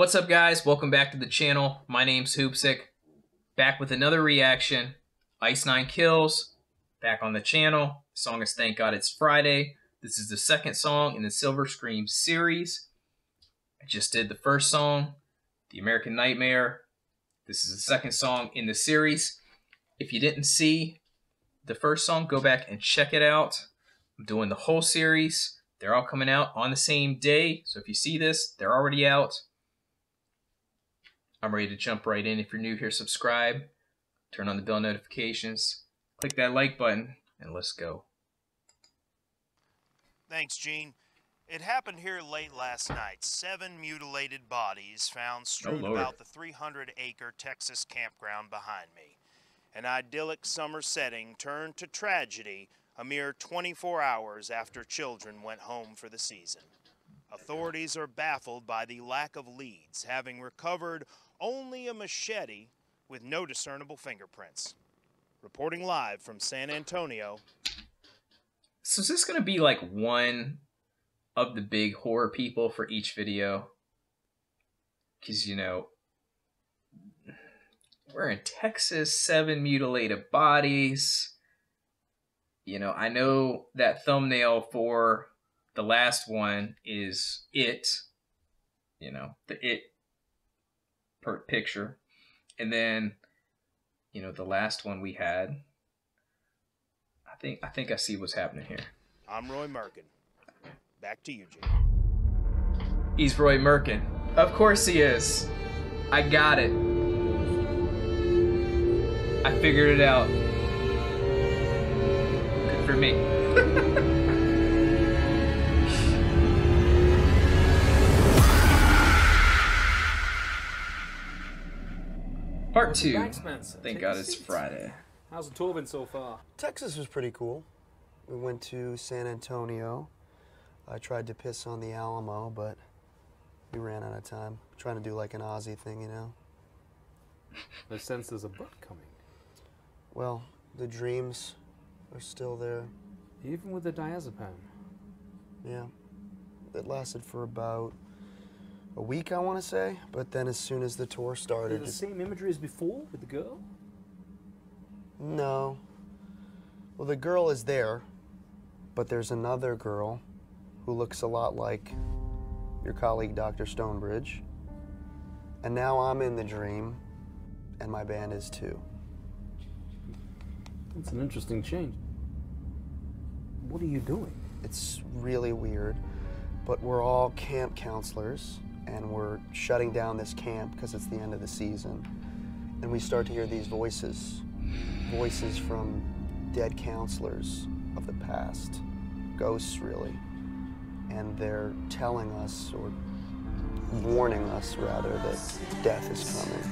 What's up, guys? Welcome back to the channel. My name's Hoopsick. Back with another reaction. Ice Nine Kills. Back on the channel. The song is Thank God It's Friday. This is the second song in the Silver Scream series. I just did the first song, The American Nightmare. This is the second song in the series. If you didn't see the first song, go back and check it out. I'm doing the whole series. They're all coming out on the same day. So if you see this, they're already out. I'm ready to jump right in. If you're new here, subscribe, turn on the bell notifications, click that like button, and let's go. Thanks, Gene. It happened here late last night. Seven mutilated bodies found oh, strewn Lord. about the 300 acre Texas campground behind me. An idyllic summer setting turned to tragedy a mere 24 hours after children went home for the season. Authorities are baffled by the lack of leads, having recovered only a machete with no discernible fingerprints. Reporting live from San Antonio, So is this gonna be like one of the big horror people for each video? Cause you know we're in Texas, seven mutilated bodies. You know, I know that thumbnail for the last one is it. You know, the it per picture. And then, you know, the last one we had. I think I think I see what's happening here. I'm Roy Merkin. Back to you, Gene. He's Roy Merkin. Of course he is. I got it. I figured it out. Good for me. Part two. Back, Thank Take God it's. Friday. How's the tour been so far? Texas was pretty cool. We went to San Antonio. I tried to piss on the Alamo, but we ran out of time. Trying to do like an Aussie thing, you know? I sense there's a butt coming. Well, the dreams are still there. Even with the diazepam. Yeah. It lasted for about a week, I want to say. But then as soon as the tour started, the just- same imagery as before with the girl? no. Well, the girl is there, but there's another girl who looks a lot like your colleague, Dr. Stonebridge. And now I'm in the dream, and my band is too. That's an interesting change. What are you doing? It's really weird, but we're all camp counselors, and we're shutting down this camp because it's the end of the season. And we start to hear these voices voices from dead counselors of the past, ghosts, really. And they're telling us, or warning us rather, that death is coming.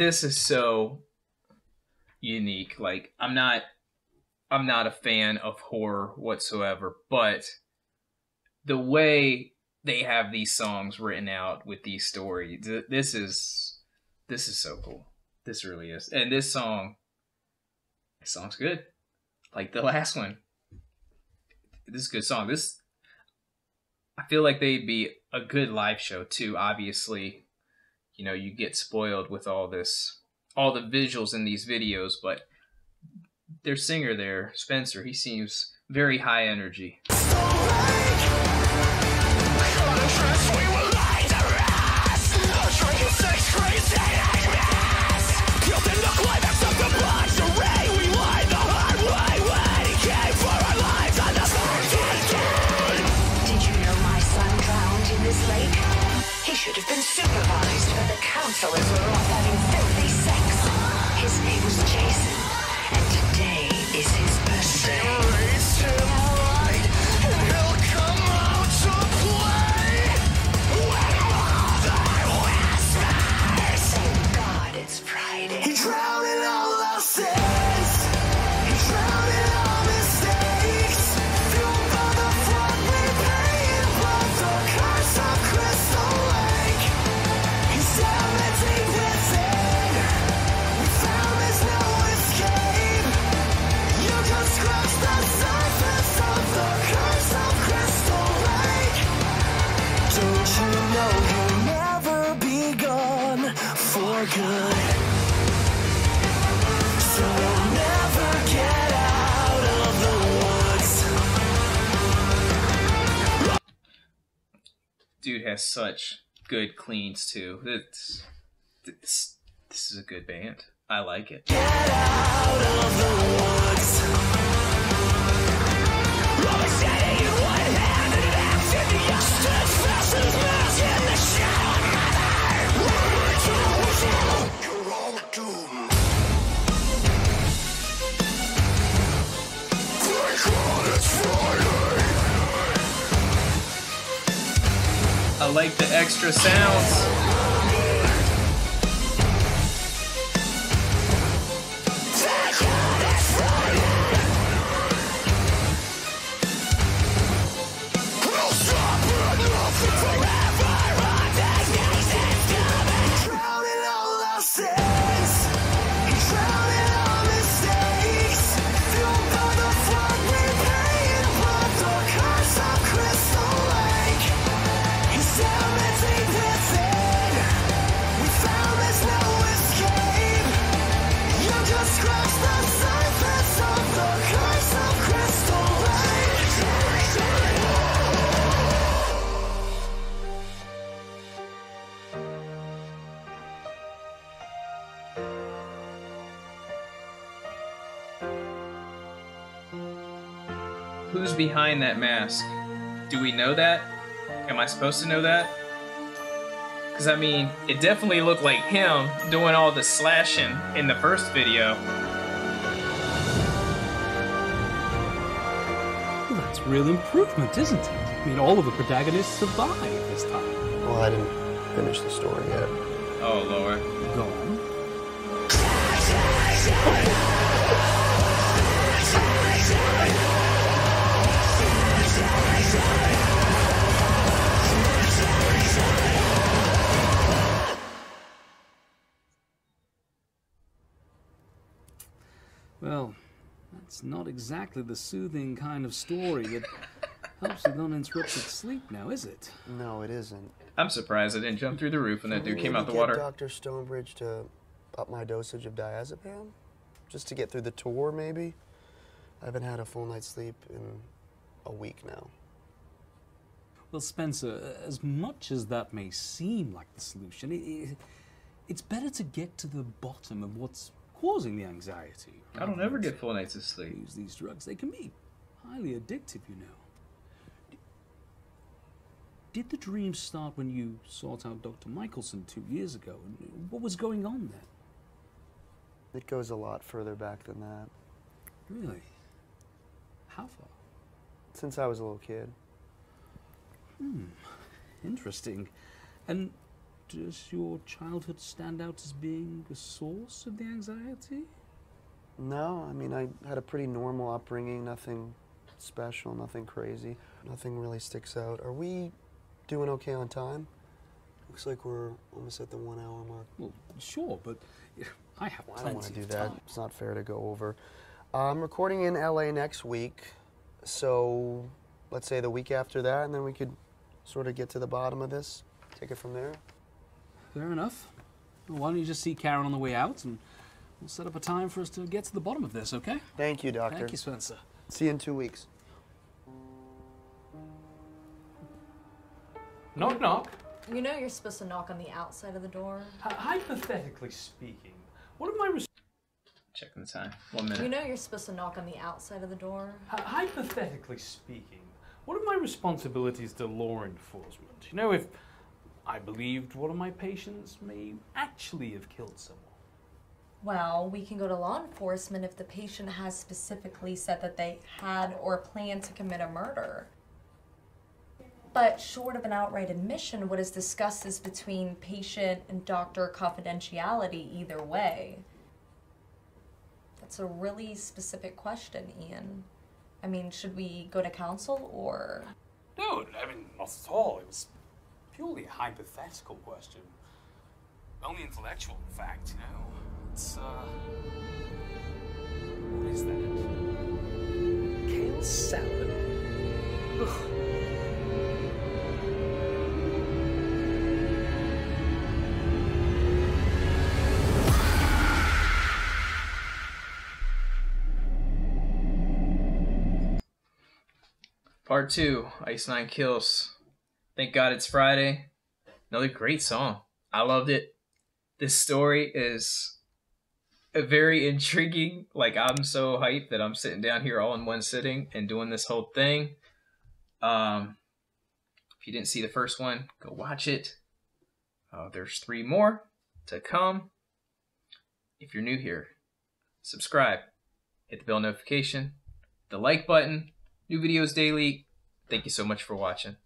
This is so unique. Like I'm not I'm not a fan of horror whatsoever, but the way they have these songs written out with these stories, th- this is this is so cool. This really is. And this song this song's good. Like the last one. This is a good song. This I feel like they'd be a good live show too, obviously. You know, you get spoiled with all this, all the visuals in these videos, but their singer there, Spencer, he seems very high energy. Should have been supervised, counselors were off having filthy sex. His name was Jason, and today is his Dude has such good cleans too. It's, this, this is a good band. I like it. Extra sounds. Who's behind that mask? Do we know that? Am I supposed to know that? Because, I mean, it definitely looked like him doing all the slashing in the first video. Well, that's real improvement, isn't it? I mean, all of the protagonists survived this time. Well, I didn't finish the story yet. Oh, Lord. Go on. Well, that's not exactly the soothing kind of story that helps with uninterrupted sleep now, is it? No, it isn't. I'm surprised I didn't jump through the roof when that dude came out the Maybe get water. Dr. Stonebridge to up my dosage of diazepam, just to get through the tour, maybe. I haven't had a full night's sleep in a week now. Well, Spencer, as much as that may seem like the solution, it, it, it's better to get to the bottom of what's causing the anxiety. I don't ever get full nights of sleep. Use these drugs. They can be highly addictive, you know. Did the dream start when you sought out Dr. Michelson two years ago? And what was going on then? It goes a lot further back than that. Really? How far? Since I was a little kid. Hmm, interesting. And does your childhood stand out as being the source of the anxiety? No, I mean, I had a pretty normal upbringing, nothing special, nothing crazy. Nothing really sticks out. Are we doing okay on time? Looks like we're almost at the one hour mark. Well, sure, but I have Well, I plenty don't want to do that. time. It's not fair to go over. I'm recording in LA next week, so let's say the week after that, and then we could sort of get to the bottom of this, take it from there. Fair enough. Well, why don't you just see Karen on the way out and we'll set up a time for us to get to the bottom of this, okay? Thank you, Doctor. Thank you, Spencer. See you in two weeks. Knock, knock. You know you're supposed to knock on the outside of the door. Hy- hypothetically speaking, what are my res- Checking the time. One You know you're supposed to knock on the outside of the door. hy- hypothetically speaking, what are my responsibilities to law enforcement? You know, if I believed one of my patients may actually have killed someone. Well, we can go to law enforcement if the patient has specifically said that they had or planned to commit a murder. But short of an outright admission, what is discussed is between patient and doctor confidentiality either way. That's a really specific question, Ian. I mean, should we go to counsel or. No, I mean, not at all. It was purely a hypothetical question. Only intellectual, in fact, you know. It's, uh. What is that? Kale salad? Ugh. Part two, Ice Nine Kills. Thank God it's Friday. Another great song. I loved it. This story is a very intriguing. Like I'm so hyped that I'm sitting down here all in one sitting and doing this whole thing. Um, if you didn't see the first one, go watch it. Uh, there's three more to come. If you're new here, subscribe, hit the bell notification, the like button, new videos daily. Thank you so much for watching.